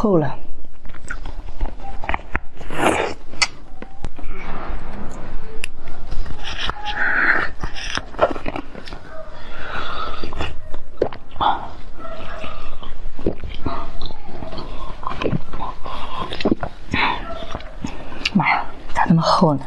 厚了。妈呀，咋那么厚呢？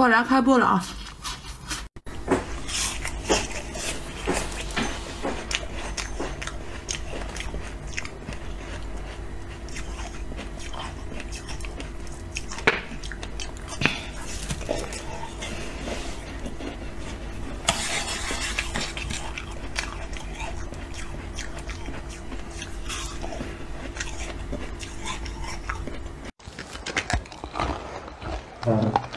果然开播了啊！嗯。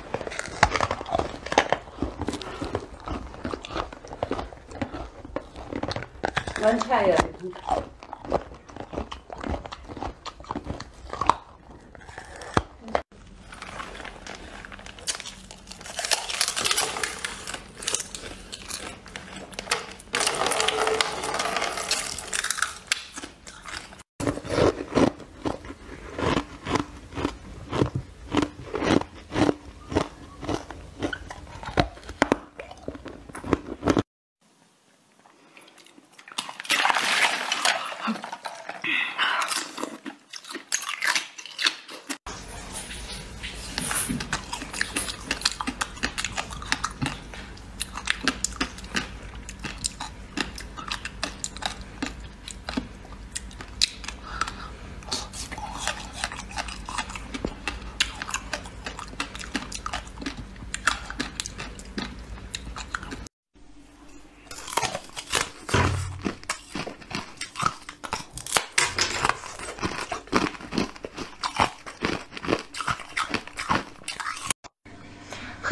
完全也。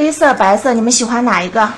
黑色、白色，你们喜欢哪一个？